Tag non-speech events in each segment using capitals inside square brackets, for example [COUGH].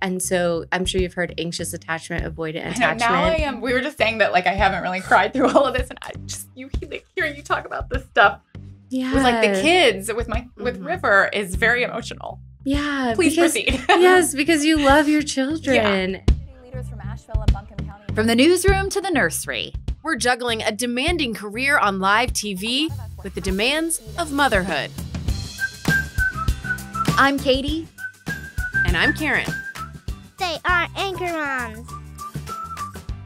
And so I'm sure you've heard anxious attachment, avoidant I know, attachment. now I am. We were just saying that like I haven't really cried through all of this, and I just you like, hearing you talk about this stuff yeah. with like the kids with my with Mhm. River is very emotional. Yeah. Please because- proceed. [LAUGHS] yes, because you love your children. Leaders from Asheville and Buncombe County. From the newsroom to the nursery. We're juggling a demanding career on live TV with the demands of motherhood. I'm Katie. And I'm Karen. They are anchor moms.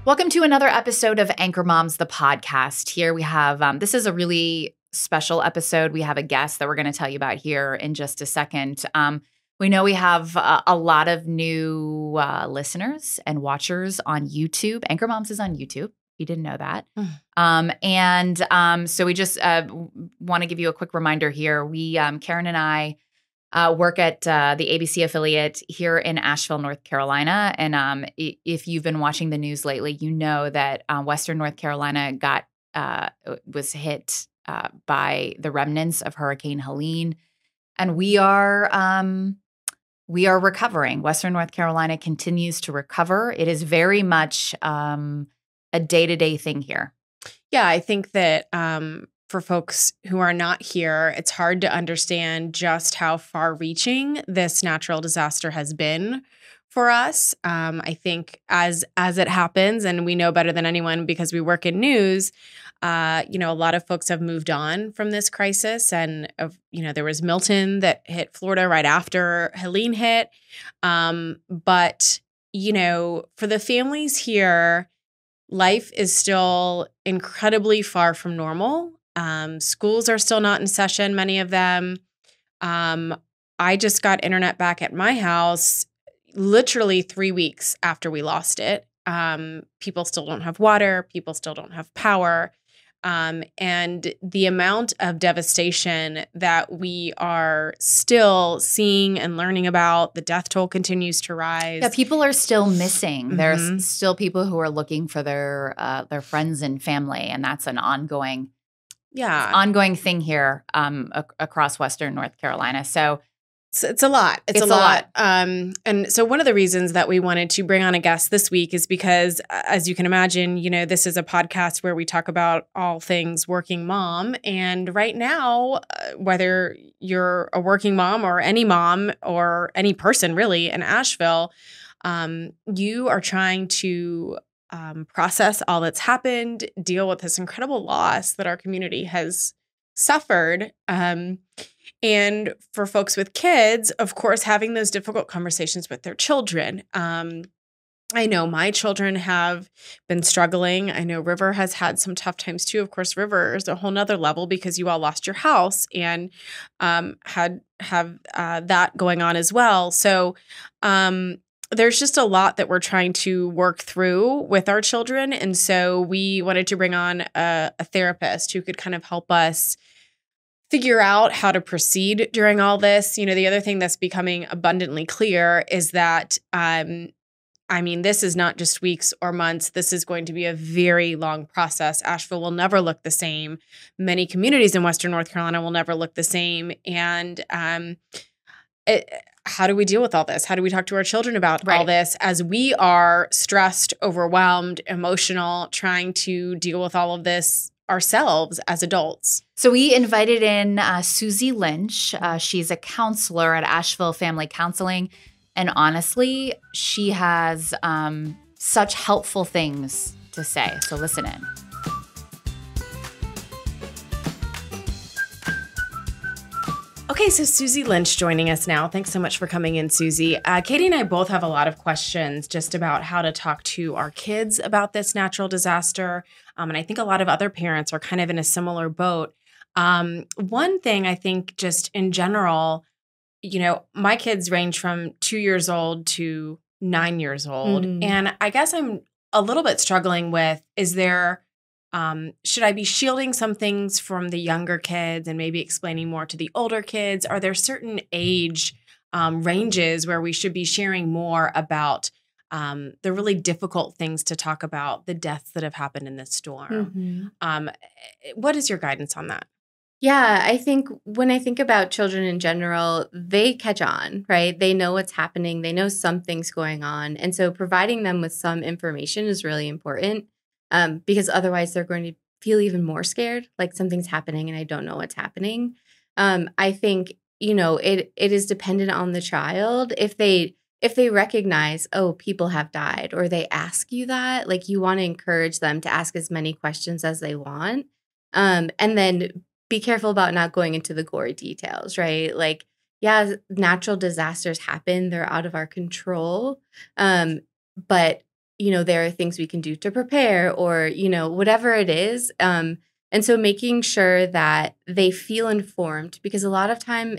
Welcome to another episode of Anchor Moms, the podcast. Here we have, um, this is a really special episode. We have a guest that we're going to tell you about here in just a second. Um, we know we have uh, a lot of new uh, listeners and watchers on YouTube. Anchor Moms is on YouTube. You didn't know that. Mm. Um, and um, so we just uh, want to give you a quick reminder here. We, um, Karen and I, uh, work at uh, the ABC affiliate here in Asheville, North Carolina. And um, if you've been watching the news lately, you know that uh, Western North Carolina got uh, was hit uh, by the remnants of Hurricane Helene, and we are um, we are recovering. Western North Carolina continues to recover. It is very much um, a day to day thing here. Yeah, I think that um, for folks who are not here, it's hard to understand just how far reaching this natural disaster has been for us. Um, I think as as it happens, and we know better than anyone because we work in news. Uh, you know, a lot of folks have moved on from this crisis, and of you know, there was Milton that hit Florida right after Helene hit. Um, but you know, for the families here, life is still incredibly far from normal. Um, schools are still not in session, many of them. Um, I just got internet back at my house literally three weeks after we lost it. Um, people still don't have water, people still don't have power. Um, and the amount of devastation that we are still seeing and learning about, the death toll continues to rise. Yeah, people are still missing. Mhm. There's still people who are looking for their uh, their friends and family, and that's an ongoing yeah. ongoing thing here um, ac- across Western North Carolina. So It's, it's a lot. It's, It's a a lot. Um, and so one of the reasons that we wanted to bring on a guest this week is because, as you can imagine, you know, this is a podcast where we talk about all things working mom. And right now, uh, whether you're a working mom or any mom or any person really in Asheville, um, you are trying to um, process all that's happened, deal with this incredible loss that our community has suffered. Um, and for folks with kids, of course, having those difficult conversations with their children. Um, I know my children have been struggling. I know River has had some tough times too. Of course, River is a whole nother level because you all lost your house and um, had have uh, that going on as well. So um, there's just a lot that we're trying to work through with our children, and so we wanted to bring on a, a therapist who could kind of help us figure out how to proceed during all this. You know, the other thing that's becoming abundantly clear is that um I mean, this is not just weeks or months. This is going to be a very long process. Asheville will never look the same. Many communities in Western North Carolina will never look the same. And um, it, how do we deal with all this? How do we talk to our children about all this as we are stressed, overwhelmed, emotional, trying to deal with all of this ourselves as adults? So we invited in uh, Suzy Lynch. Uh, she's a counselor at Asheville Family Counseling, and honestly, she has um, such helpful things to say. So listen in. Okay, so Suzy Lynch joining us now. Thanks so much for coming in, Suzy. Uh, Katie and I both have a lot of questions just about how to talk to our kids about this natural disaster. Um, and I think a lot of other parents are kind of in a similar boat. Um, one thing I think, just in general, you know, my kids range from two years old to nine years old. Mm. And I guess I'm a little bit struggling with is there um, should I be shielding some things from the younger kids and maybe explaining more to the older kids? Are there certain age um, ranges where we should be sharing more about um, the really difficult things to talk about, the deaths that have happened in this storm? Mhm. Um, what is your guidance on that? Yeah, I think when I think about children in general, they catch on, right? They know what's happening, they know something's going on. And so providing them with some information is really important um, because otherwise they're going to feel even more scared, like something's happening and I don't know what's happening. Um, I think, you know, it it is dependent on the child. If they if they recognize, oh, people have died, or they ask you that, like you want to encourage them to ask as many questions as they want. Um, and then be careful about not going into the gory details, right? Like, yeah, natural disasters happen, they're out of our control. Um, but you know, there are things we can do to prepare or, you know, whatever it is. Um, and so making sure that they feel informed because a lot of time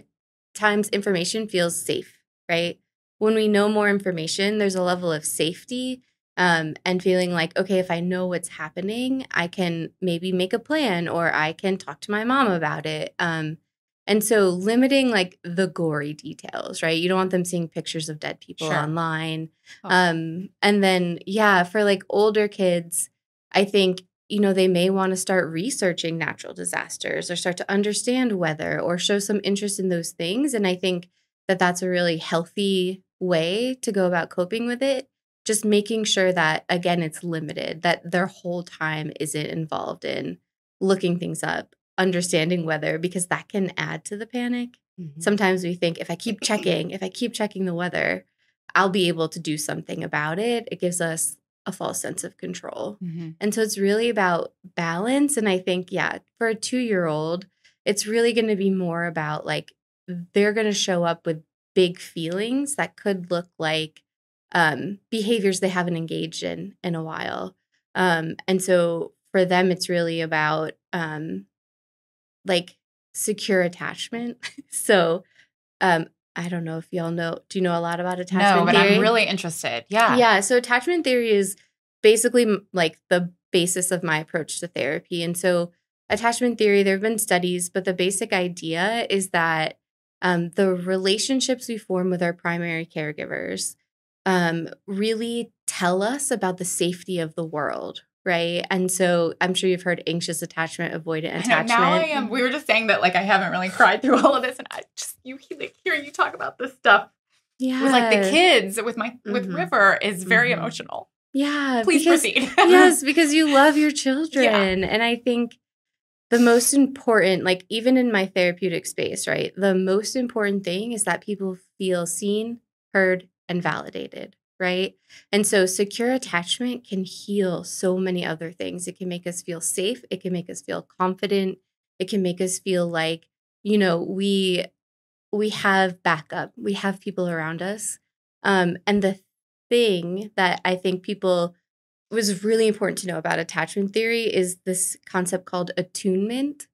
times information feels safe, right? When we know more information, there's a level of safety um, and feeling like, okay, if I know what's happening, I can maybe make a plan or I can talk to my mom about it. Um, and so limiting like the gory details, right? You don't want them seeing pictures of dead people Sure. online. Oh. Um, and then, yeah, for like older kids, I think, you know, they may want to start researching natural disasters or start to understand weather or show some interest in those things. And I think that that's a really healthy way to go about coping with it. Just making sure that, again, it's limited, that their whole time isn't involved in looking things up, understanding weather, because that can add to the panic. Mhm. Sometimes we think if I keep [CLEARS THROAT] checking, if I keep checking the weather, I'll be able to do something about it. It gives us a false sense of control. And so it's really about balance. And I think, yeah, for a two year old, it's really going to be more about like they're going to show up with big feelings that could look like um, behaviors they haven't engaged in in a while. Um, and so for them, it's really about um, like secure attachment. [LAUGHS] so um, I don't know if y'all know. Do you know a lot about attachment No, but theory? I'm really interested. Yeah. Yeah. So attachment theory is basically like the basis of my approach to therapy. And so attachment theory, there have been studies, but the basic idea is that um, the relationships we form with our primary caregivers um, really tell us about the safety of the world. Right. And so I'm sure you've heard anxious attachment, avoidant I know, attachment. now I am. We were just saying that like I haven't really cried through all of this, and I just you like hearing you talk about this stuff Yeah. with like the kids with my with Mhm. River is very Mhm. emotional. Yeah. Please because- proceed. [LAUGHS] yes, because you love your children. And I think the most important, like even in my therapeutic space, right? The most important thing is that people feel seen, heard, and validated, right? And so secure attachment can heal so many other things. It can make us feel safe, it can make us feel confident, it can make us feel like, you know, we we have backup. We have people around us. Um and the thing that I think people was really important to know about attachment theory is this concept called attunement.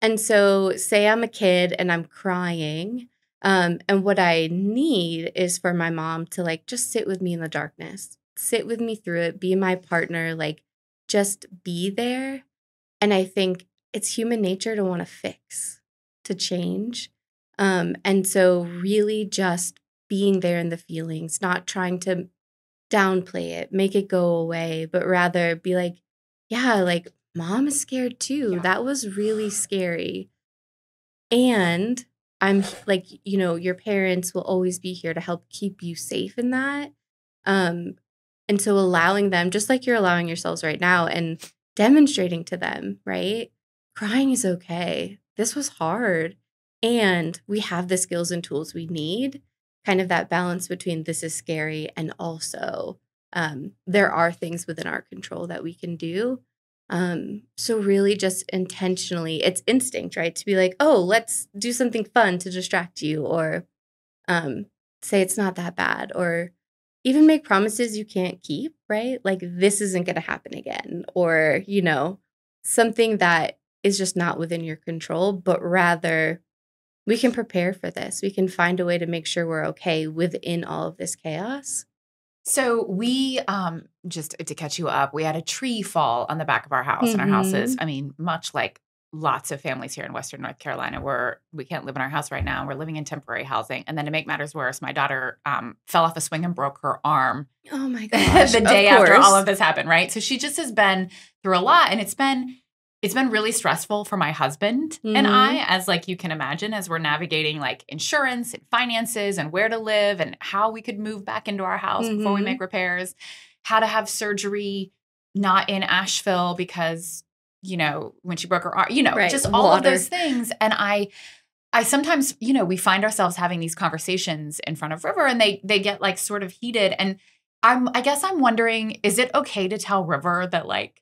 And so, say I'm a kid and I'm crying, um, and what I need is for my mom to like just sit with me in the darkness, sit with me through it, be my partner, like just be there. And I think it's human nature to want to fix, to change. Um, and so, really just being there in the feelings, not trying to downplay it, make it go away, but rather be like, yeah, like mom is scared too. Yeah. That was really scary. And I'm like, you know, your parents will always be here to help keep you safe in that. Um, and so allowing them, just like you're allowing yourselves right now, and demonstrating to them, right? Crying is okay. This was hard. And we have the skills and tools we need kind of that balance between this is scary and also um, there are things within our control that we can do. Um, so really just intentionally, it's instinct, right? To be like, oh, let's do something fun to distract you, or um, say it's not that bad, or even make promises you can't keep, right? Like this isn't going to happen again, or you know, something that is just not within your control, but rather we can prepare for this. We can find a way to make sure we're okay within all of this chaos. So we um just to catch you up, we had a tree fall on the back of our house and our house is, I mean, much like lots of families here in Western North Carolina where we can't live in our house right now. We're living in temporary housing. And then to make matters worse, my daughter um fell off a swing and broke her arm Oh my [LAUGHS] gosh. the day after all of this happened, right? So she just has been through a lot and it's been it's been really stressful for my husband and Mhm. I, as like you can imagine, as we're navigating like insurance and finances and where to live and how we could move back into our house before we Mhm. make repairs, how to have surgery not in Asheville because, you know, when she broke her arm, you know, Right, just all of those things. And I I sometimes, you know, we find ourselves having these conversations in front of River and they they get like sort of heated. And I'm I guess I'm wondering, is it okay to tell River that like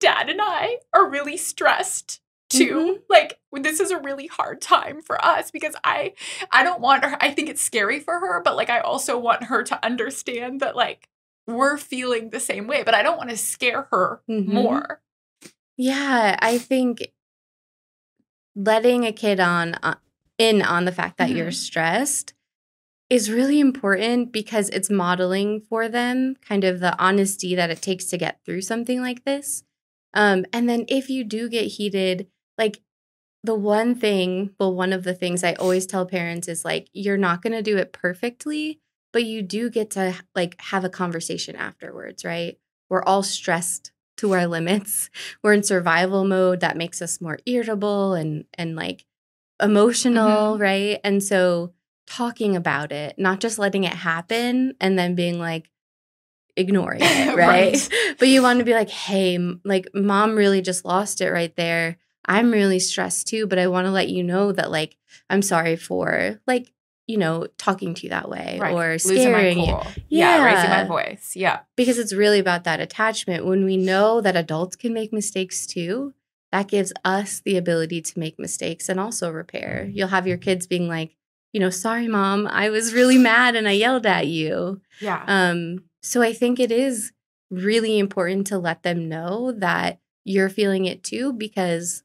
dad and I are really stressed too? Like this is a really hard time for us because I I don't want her I think it's scary for her, but like I also want her to understand that like we're feeling the same way, but I don't want to scare her Mhm. more. Yeah, I think letting a kid on uh, in on the fact that you're Mhm. stressed is really important because it's modeling for them kind of the honesty that it takes to get through something like this. Um, and then if you do get heated, like the one thing, well, one of the things I always tell parents is like, you're not going to do it perfectly, but you do get to like have a conversation afterwards, right? We're all stressed to our [LAUGHS] limits. We're in survival mode that makes us more irritable and and like emotional, right? And so talking about it, not just letting it happen and then being like ignoring [LAUGHS] it, right? Right. but you want to be like, "Hey, like mom really just lost it right there. I'm really stressed too, but I want to let you know that like I'm sorry for like, you know, talking to you that way or Losing my scaring you." cool. Yeah. raising my voice. Yeah. because it's really about that attachment. When we know that adults can make mistakes too, that gives us the ability to make mistakes and also repair. You'll have your kids being like, you know, sorry, mom, I was really mad and I yelled at you. Yeah. Um, so I think it is really important to let them know that you're feeling it too, because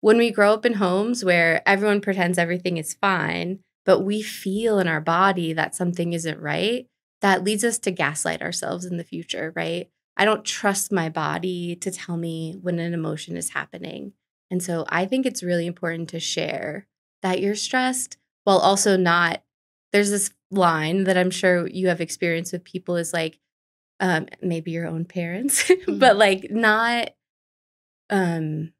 when we grow up in homes where everyone pretends everything is fine, but we feel in our body that something isn't right, that leads us to gaslight ourselves in the future, right? I don't trust my body to tell me when an emotion is happening. And so I think it's really important to share that you're stressed while also not. There's this line that I'm sure you have experience with people is like, um, maybe your own parents, [LAUGHS] but like not um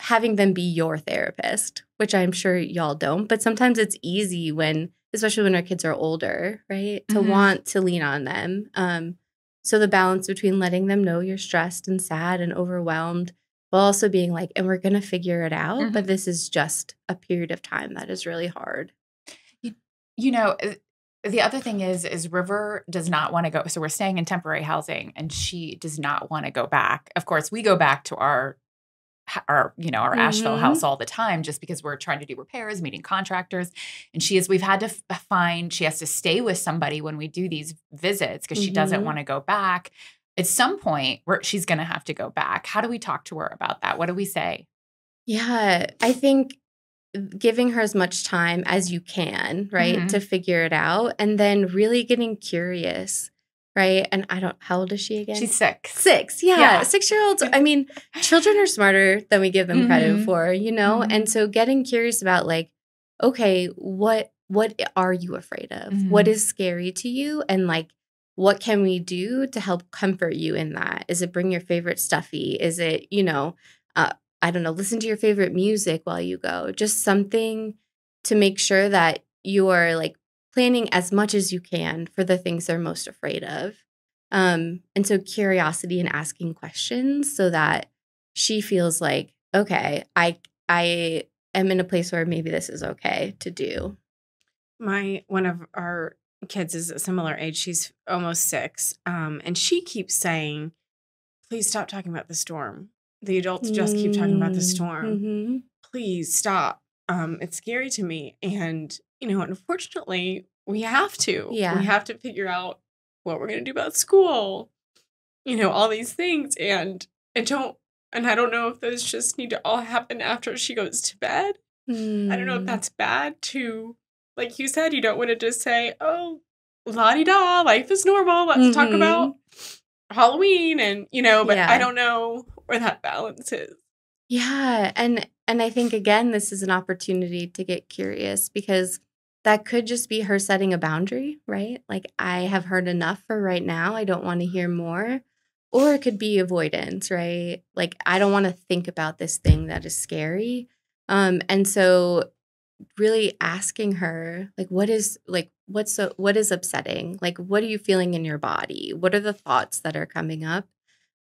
having them be your therapist, which I'm sure y'all don't. But sometimes it's easy when, especially when our kids are older, right, to Mhm. want to lean on them. Um, so the balance between letting them know you're stressed and sad and overwhelmed, while also being like, and we're gonna figure it out, but this is just a period of time that is really hard. you know uh, the other thing is is river does not want to go so we're staying in temporary housing and she does not want to go back of course we go back to our our you know our asheville Mhm. house all the time just because we're trying to do repairs meeting contractors and she is we've had to f- find she has to stay with somebody when we do these visits because she doesn't Mhm. want to go back at some point where she's going to have to go back how do we talk to her about that what do we say Yeah, I think giving her as much time as you can, right, Mhm. to figure it out, and then really getting curious, right? And I don't, how old is she again? she's six six. Yeah, Yeah. six year olds. I [LAUGHS] mean, children are smarter than we give them credit Mhm. for, you know. Mhm. And so getting curious about like, okay, what what are you afraid of? What Mhm. is scary to you? And like, what can we do to help comfort you in that? Is it bring your favorite stuffy? Is it you know, uh, I don't know, listen to your favorite music while you go. Just something to make sure that you are like planning as much as you can for the things they're most afraid of. Um, and so curiosity and asking questions so that she feels like, okay, I I am in a place where maybe this is okay to do. my one of our kids is a similar age she's almost six um, and she keeps saying please stop talking about the storm the adults just keep talking about the storm Mhm. please stop um, it's scary to me and you know unfortunately we have to Yeah. we have to figure out what we're going to do about school you know all these things and and don't and i don't know if those just need to all happen after she goes to bed I don't know if Mm. that's bad to, like you said, you don't want to just say, oh, la di da, life is normal. Let's talk Mhm. about Halloween. And, you know, but Yeah. I don't know where that balance is. Yeah, and and I think again this is an opportunity to get curious because that could just be her setting a boundary, right? Like I have heard enough for right now. I don't want to hear more. or it could be avoidance, right? Like I don't want to think about this thing that is scary. Um, and so really asking her like what is like what's so what is upsetting? Like what are you feeling in your body? What are the thoughts that are coming up?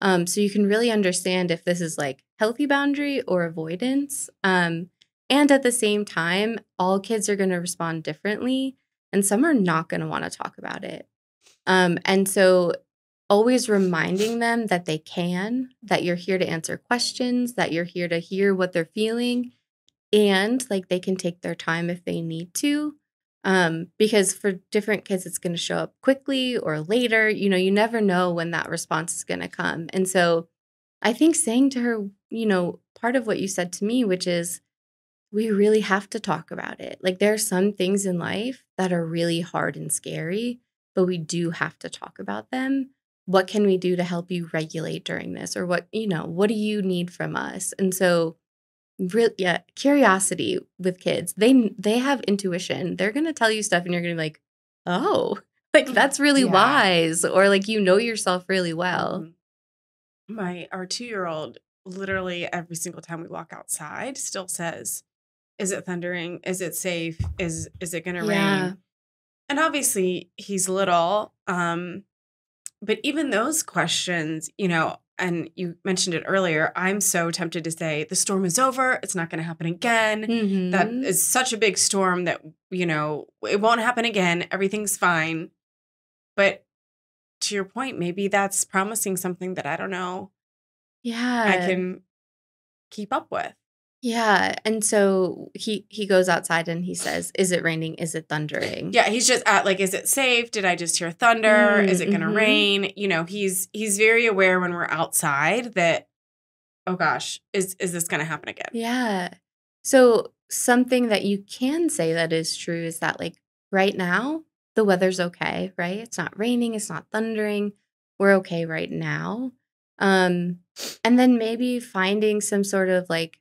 Um, so you can really understand if this is like healthy boundary or avoidance um, and at the same time all kids are going to respond differently and some are not going to want to talk about it. Um, and so always reminding them that they can that you're here to answer questions that you're here to hear what they're feeling and like they can take their time if they need to um, because for different kids it's going to show up quickly or later you know you never know when that response is going to come. And so i think saying to her you know part of what you said to me which is we really have to talk about it. Like there are some things in life that are really hard and scary but we do have to talk about them. What can we do to help you regulate during this? Or what you know what do you need from us? And so real yeah curiosity with kids they they have intuition they're gonna tell you stuff and you're gonna be like oh [LAUGHS] like that's really Yeah. wise or like you know yourself really well Mhm. My our two year old literally every single time we walk outside still says, "Is it thundering? Is it safe? Is is it going to Yeah. rain?" And obviously he's little, um, but even those questions, you know. And you mentioned it earlier. I'm so tempted to say the storm is over. It's not going to happen again. That Mhm. is such a big storm that you know it won't happen again. Everything's fine. But to your point, maybe that's promising something that I don't know yeah I can keep up with. Yeah and so he he goes outside and he says is it raining is it thundering Yeah, he's just at like, is it safe? Did I just hear thunder? Mm, is it gonna mhm. rain? You know, he's he's very aware when we're outside that, oh gosh, is is this gonna happen again? Yeah. So something that you can say that is true is that like right now the weather's okay, right? It's not raining, it's not thundering. We're okay right now. Um and then maybe finding some sort of like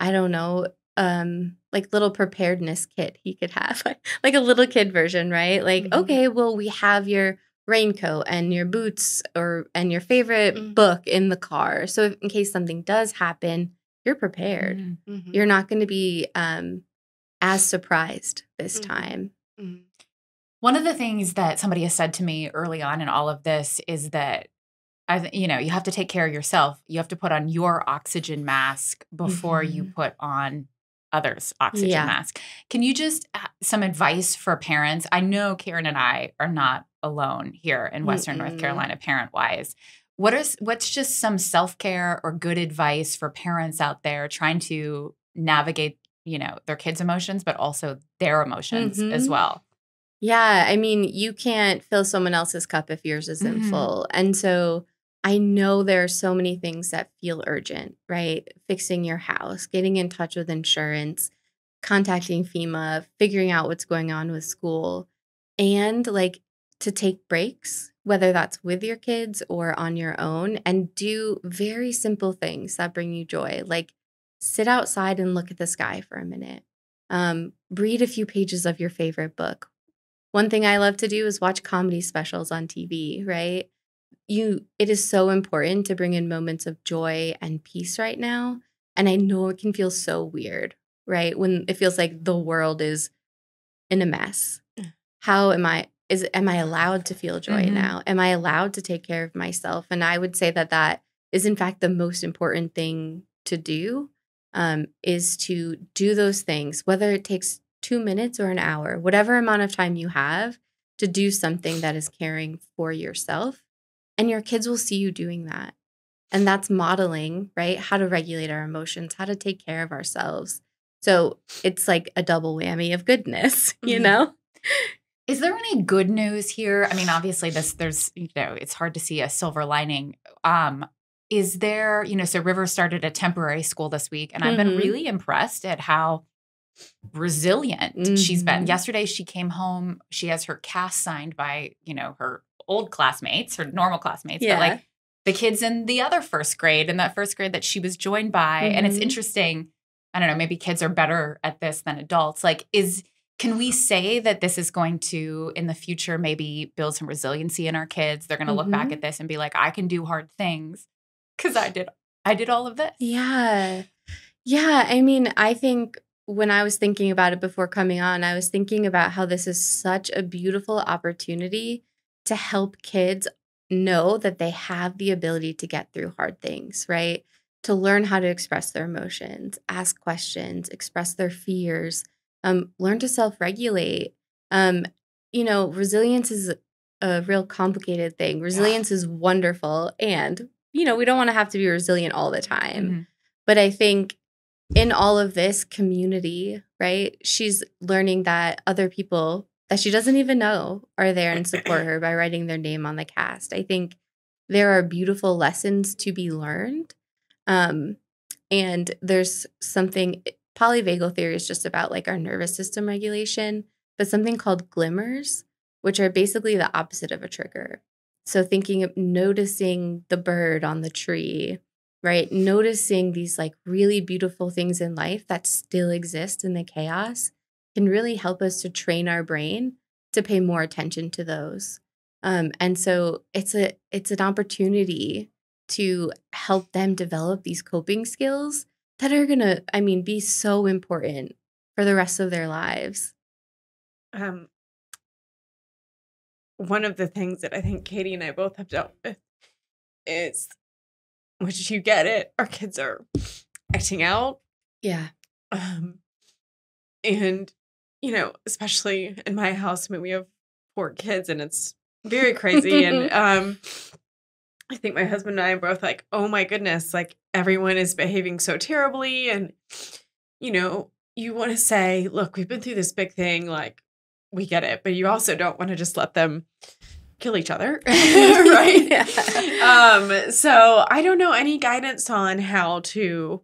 I don't know, um like little preparedness kit he could have. [LAUGHS] like a little kid version, right? Like Mhm. okay, well we have your raincoat and your boots or and your favorite Mm. book in the car. So if, in case something does happen, you're prepared. Mhm. Mhm, You're not going to be um, as surprised this Mhm. time. mhm. One of the things that somebody has said to me early on in all of this is that I, th- you know, you have to take care of yourself. You have to put on your oxygen mask before you put on others' oxygen Yeah. mask. Can you just uh, some advice for parents? I know Karen and I are not alone here in Western North Mm-mm. Carolina, parent wise. What is what's just some self care or good advice for parents out there trying to navigate, you know, their kids' emotions, but also their emotions as Mhm. well? Yeah, I mean, you can't fill someone else's cup if yours isn't Mhm. full. And so I know there are so many things that feel urgent, right? Fixing your house, getting in touch with insurance, contacting FEMA, figuring out what's going on with school, and like to take breaks, whether that's with your kids or on your own, and do very simple things that bring you joy, like sit outside and look at the sky for a minute. Um, read a few pages of your favorite book. One thing I love to do is watch comedy specials on TV, right? You it is so important to bring in moments of joy and peace right now. And I know it can feel so weird, right? When it feels like the world is in a mess. How am I is am I allowed to feel joy Mhm. now? Am I allowed to take care of myself? And I would say that that is in fact the most important thing to do um, is to do those things, whether it takes two minutes or an hour, whatever amount of time you have to do something that is caring for yourself. And your kids will see you doing that. And that's modeling, right? How to regulate our emotions, how to take care of ourselves. So it's like a double whammy of goodness, [LAUGHS] you Mhm. know? Is there any good news here? I mean, obviously, this there's you know it's hard to see a silver lining. Um, is there you know so River started a temporary school this week, and I've been Mhm. really impressed at how resilient she's been. Mhm. Yesterday, she came home. She has her cast signed by you know her old classmates, her normal classmates, Yeah. but like the kids in the other first grade and that first grade that she was joined by. And it's Mhm. interesting. I don't know. Maybe kids are better at this than adults. Like, is can we say that this is going to in the future maybe build some resiliency in our kids they're going to look back Mhm. at this and be like i can do hard things because i did i did all of this Yeah. Yeah. I mean, I think when I was thinking about it before coming on, I was thinking about how this is such a beautiful opportunity to help kids know that they have the ability to get through hard things, right? To learn how to express their emotions, ask questions, express their fears, um, learn to self regulate. Um, you know, resilience is a real complicated thing. Resilience is wonderful. And, you know, we don't want to have to be resilient all the time. Mhm. But I think in all of this community, right, she's learning that other people that she doesn't even know are there and support her by writing their name on the cast. I think there are beautiful lessons to be learned. Um, and there's something, polyvagal theory is just about like our nervous system regulation, but something called glimmers, which are basically the opposite of a trigger. So thinking of noticing the bird on the tree, right? Noticing these like really beautiful things in life that still exist in the chaos can really help us to train our brain to pay more attention to those. Um, and so it's a it's an opportunity to help them develop these coping skills that are gonna, I mean, be so important for the rest of their lives. Um, one of the things that I think Katie and I both have dealt with is, which you get it, our kids are acting out. Yeah. Um, and, you know, especially in my house, I mean, we have four kids and it's very crazy. and [LAUGHS] um, I think my husband and I are both like, oh my goodness, like everyone is behaving so terribly. And, you know, you want to say, look, we've been through this big thing. Like, we get it. But you also don't want to just let them kill each other. [LAUGHS] right. [LAUGHS] Yeah. Um, so I don't know any guidance on how to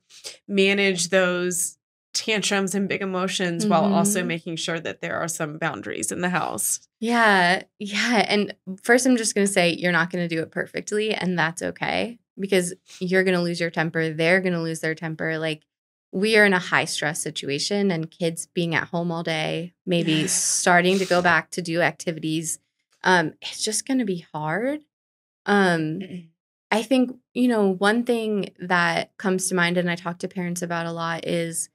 manage those tantrums and big emotions while also Mhm. making sure that there are some boundaries in the house. Yeah. Yeah. And first, I'm just going to say you're not going to do it perfectly, and that's okay because you're going to lose your temper. They're going to lose their temper. Like, we are in a high stress situation, and kids being at home all day, maybe [SIGHS] starting to go back to do activities, um, it's just going to be hard. Um, I think, you know, one thing that comes to mind and I talk to parents about a lot is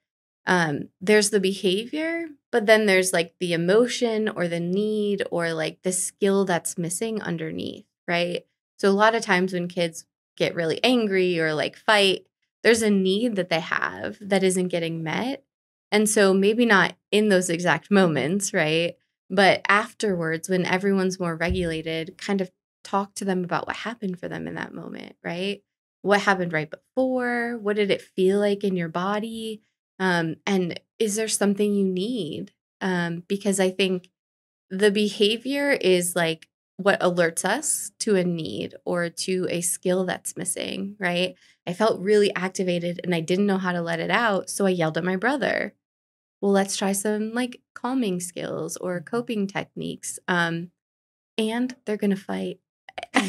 um there's the behavior, but then there's like the emotion or the need or like the skill that's missing underneath, right? So a lot of times when kids get really angry or like fight, there's a need that they have that isn't getting met. And so maybe not in those exact moments, right? But afterwards, when everyone's more regulated, kind of talk to them about what happened for them in that moment, right? What happened right before? What did it feel like in your body? Um, and is there something you need? Um, because I think the behavior is like what alerts us to a need or to a skill that's missing, right? I felt really activated and I didn't know how to let it out. So I yelled at my brother. Well, let's try some like calming skills or coping techniques. Um, and they're going to fight. [LAUGHS]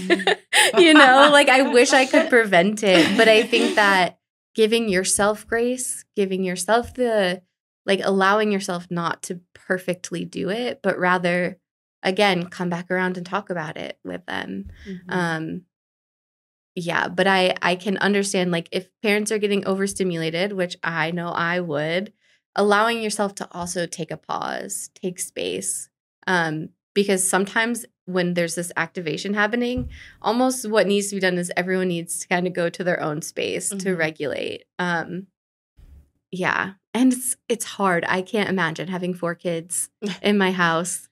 you know, like I wish I could [LAUGHS] prevent it, but I think that giving yourself grace, giving yourself the like allowing yourself not to perfectly do it, but rather again come back around and talk about it with them. Um yeah, but I I can understand like if parents are getting overstimulated, which I know I would, allowing yourself to also take a pause, take space. Um because sometimes when there's this activation happening, almost what needs to be done is everyone needs to kind of go to their own space to Mhm. regulate. Um yeah, and it's it's hard. I can't imagine having four kids [LAUGHS] in my house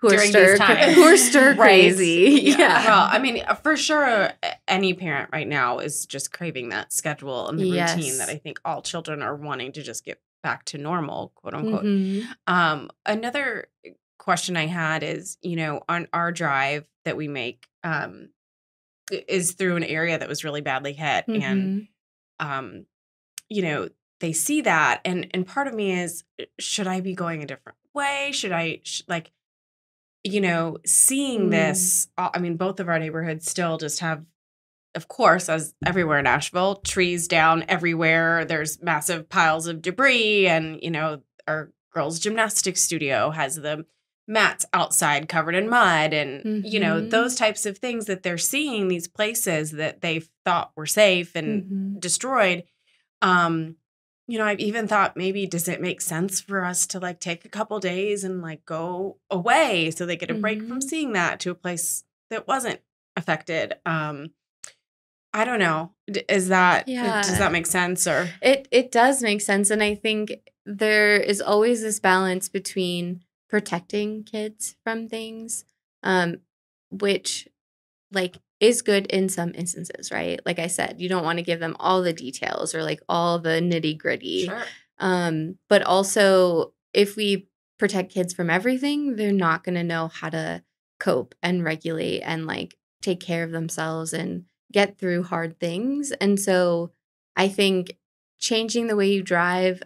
who are stir who are stir [LAUGHS] Right. crazy. [LAUGHS] Yeah. Well, I mean, uh, for sure, any parent right now is just craving that schedule and the routine that I think all children are wanting to just get back to normal, quote unquote. Mhm. Um, another question I had is, you know, on our drive that we make, um, is through an area that was really badly hit, and Mhm. um, you know, they see that, and and part of me is, uh, should I be going a different way? Should I sh- like, you know, seeing Mm. this? uh, I mean, both of our neighborhoods still just have. Of course, as everywhere in Asheville, trees down everywhere. There's massive piles of debris, and you know, our girls' gymnastics studio has the mats outside covered in mud and you know Mhm. those types of things that they're seeing these places that they thought were safe and Mhm. destroyed um you know i've even thought maybe does it make sense for us to like take a couple days and like go away so they get a break from Mhm. seeing that to a place that wasn't affected um i don't know D- is that Yeah. does that make sense or It it does make sense, and I think there is always this balance between protecting kids from things, um, which like is good in some instances, right? Like I said, you don't want to give them all the details or like all the nitty gritty. Um, but also, if we protect kids from everything, they're not going to know how to cope and regulate and like take care of themselves and get through hard things. And so, I think changing the way you drive,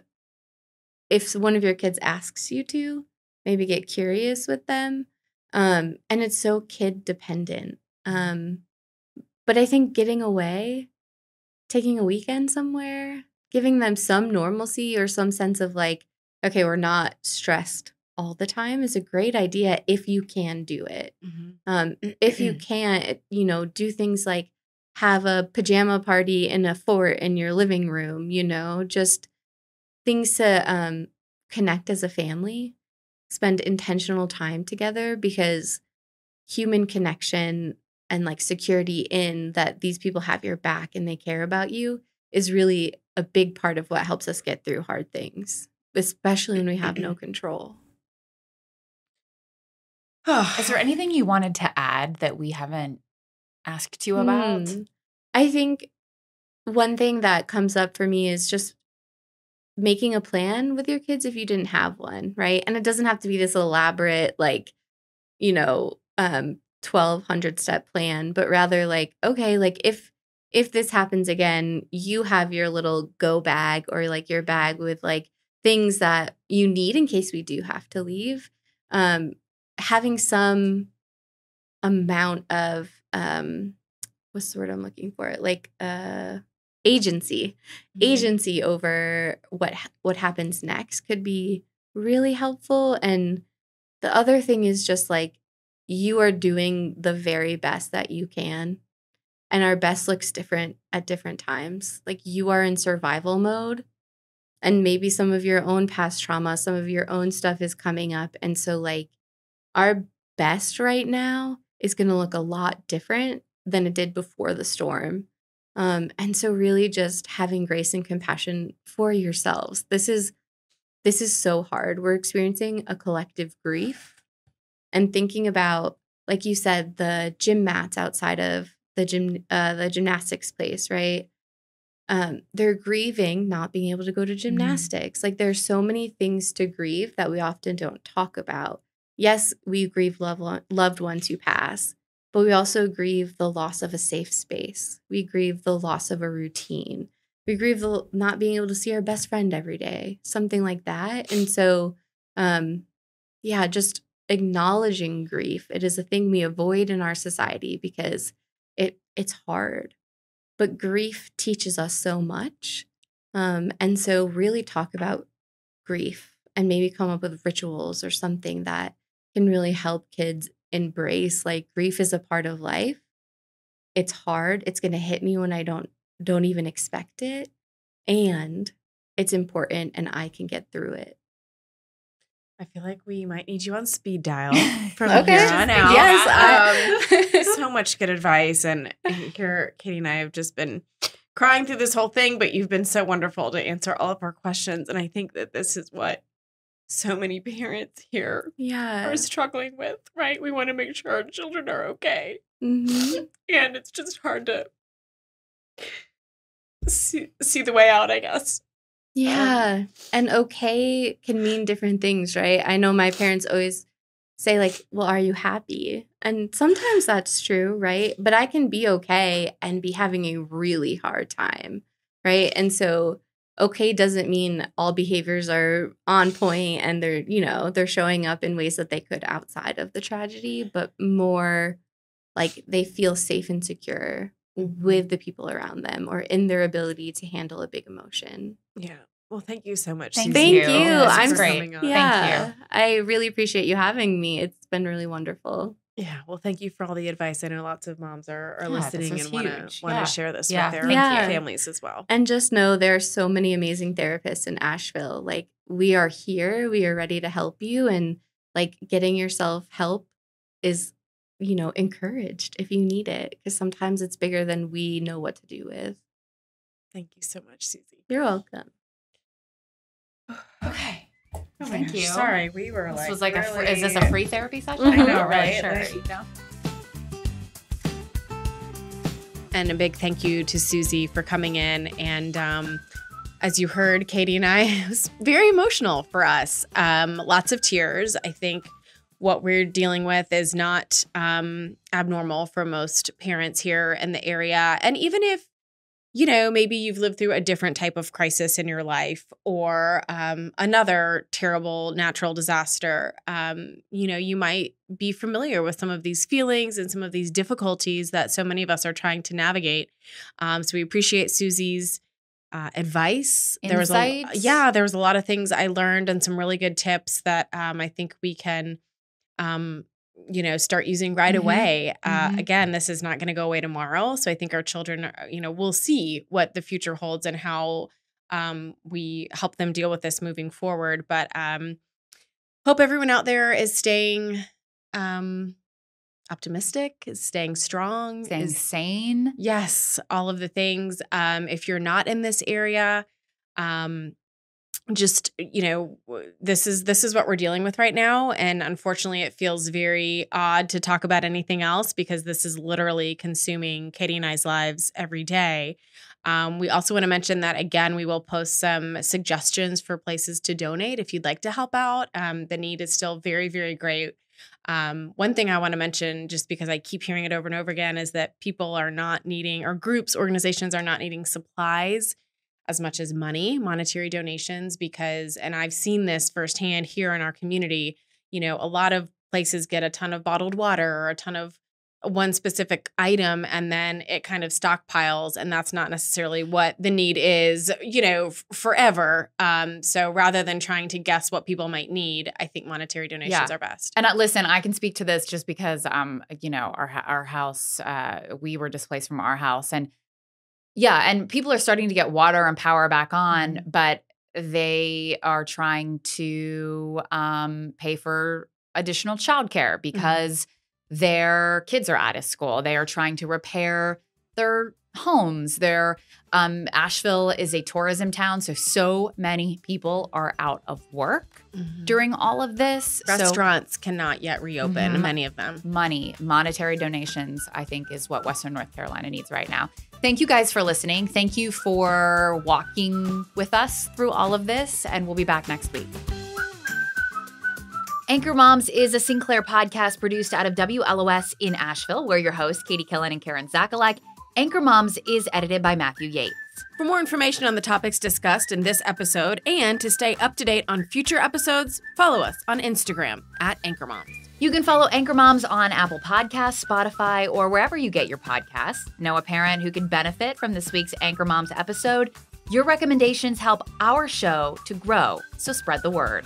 if one of your kids asks you to, maybe get curious with them. Um, and it's so kid dependent. Um, but I think getting away, taking a weekend somewhere, giving them some normalcy or some sense of like, okay, we're not stressed all the time is a great idea if you can do it. Um, [CLEARS THROAT] if you can't, you know, do things like have a pajama party in a fort in your living room, you know, just things to um, connect as a family, spend intentional time together because human connection and like security in that these people have your back and they care about you is really a big part of what helps us get through hard things, especially when we have no [CLEARS THROAT] control. Is there [SIGHS] anything you wanted to add that we haven't asked you about? Hmm. I think one thing that comes up for me is just making a plan with your kids if you didn't have one, right? And it doesn't have to be this elaborate, like, you know, um, 1200 step plan, but rather like, okay, like if if this happens again, you have your little go bag or like your bag with like things that you need in case we do have to leave. Um, having some amount of um what's the word I'm looking for? Like uh agency. Mm-hmm. Agency over what what happens next could be really helpful and the other thing is just like you are doing the very best that you can and our best looks different at different times. Like you are in survival mode and maybe some of your own past trauma, some of your own stuff is coming up and so like our best right now is going to look a lot different than it did before the storm. Um, and so really just having grace and compassion for yourselves. This is this is so hard. We're experiencing a collective grief and thinking about, like you said, the gym mats outside of the gym uh, the gymnastics place, right? Um, they're grieving not being able to go to gymnastics. Like there's so many things to grieve that we often don't talk about yes, we grieve loved, loved ones who pass, but we also grieve the loss of a safe space. We grieve the loss of a routine. We grieve the not being able to see our best friend every day, something like that. And so, um, yeah, just acknowledging grief. It is a thing we avoid in our society because it it's hard. But grief teaches us so much. Um, and so really talk about grief and maybe come up with rituals or something that can really help kids embrace like grief is a part of life. It's hard. It's going to hit me when I don't don't even expect it and it's important and I can get through it. I feel like we might need you on speed [LAUGHS] dial from Okay. here on out. Yes, Um, [LAUGHS] so much good advice. And here, Katie and I have just been crying through this whole thing, but you've been so wonderful to answer all of our questions. And I think that this is what so many [LAUGHS] parents here Yeah. are struggling with, right? We want to make sure our children are okay. Mhm. And it's just hard to see, see the way out, I guess. Yeah. And okay can mean different things, right? I know my parents always say, like, well, are you happy? And sometimes that's true, right? But I can be okay and be having a really hard time, right? And so, okay doesn't mean all behaviors are on point and they're, you know, they're showing up in ways that they could outside of the tragedy, but more like they feel safe and secure mm-hmm. with the people around them or in their ability to handle a big emotion. Yeah. Well, thank you so much. Thank Suzy, Thank you. you. I'm great. coming. Thank yeah. I really appreciate you having me. It's been really wonderful. Yeah, well, thank you for all the advice. I know lots of moms are, are Yeah, listening and want to want to share this Yeah, with their thank you. families as well. And just know there are so many amazing therapists in Asheville. Like we are here, we are ready to help you and like getting yourself help is you know encouraged if you need it because sometimes it's bigger than we know what to do with. Thank you so much, Suzy. You're welcome. [SIGHS] Okay. Oh Thank gosh, you. Sorry, we were This like. was like a fr- is this a free therapy session? I know, I'm not really right? Sure. Like- you know? And a big thank you to Suzy for coming in. And um, as you heard, Katie and I, [LAUGHS] it was very emotional for us. Um, lots of tears. I think what we're dealing with is not um, abnormal for most parents here in the area. And even if, you know, maybe you've lived through a different type of crisis in your life or um, another terrible natural disaster, um, you know, you might be familiar with some of these feelings and some of these difficulties that so many of us are trying to navigate. Um, so we appreciate Suzy's uh, advice. There was a, Insights. yeah, there was a lot of things I learned and some really good tips that um, I think we can, um, you know, start using right Mhm. away. Uh, Mhm. Again, this is not going to go away tomorrow. So I think our children, are, you know, will see what the future holds and how um, we help them deal with this moving forward. But um, hope everyone out there is staying um, optimistic, is staying strong, Staying is sane. Yes, all of the things. Um, if you're not in this area, um, just you know, this is this is what we're dealing with right now, and unfortunately, it feels very odd to talk about anything else because this is literally consuming Katie and I's lives every day. Um, we also want to mention that again, we will post some suggestions for places to donate if you'd like to help out. Um, the need is still very, very great. Um, one thing I want to mention, just because I keep hearing it over and over again, is that people are not needing, or groups, organizations are not needing supplies as much as money, monetary donations, because, and I've seen this firsthand here in our community, you know, a lot of places get a ton of bottled water or a ton of one specific item and then it kind of stockpiles and that's not necessarily what the need is you know f- forever um so rather than trying to guess what people might need i think monetary donations Yeah. are best And uh, listen, I can speak to this just because, um, you know, our our house, uh, we were displaced from our house, and yeah, and people are starting to get water and power back on, Mm-hmm. but they are trying to um, pay for additional Mm-hmm. childcare because their kids are out of school. They are trying to repair their homes. Their um, Asheville is a tourism town, so so many people are out of work during all of this. So restaurants cannot yet reopen Mhm. many of them money, monetary donations, I think is what Western North Carolina needs right now. Thank you guys for listening. Thank you for walking with us through all of this, and we'll be back next week. Anchor Moms is a Sinclair podcast produced out of WLOS in Asheville. We're your hosts, Katie Killen and Karen Zatkulak. Anchor Moms is edited by Matthew Yates. For more information on the topics discussed in this episode and to stay up to date on future episodes, follow us on Instagram at Anchor Moms. You can follow Anchor Moms on Apple Podcasts, Spotify, or wherever you get your podcasts. Know a parent who can benefit from this week's Anchor Moms episode? Your recommendations help our show to grow, so spread the word.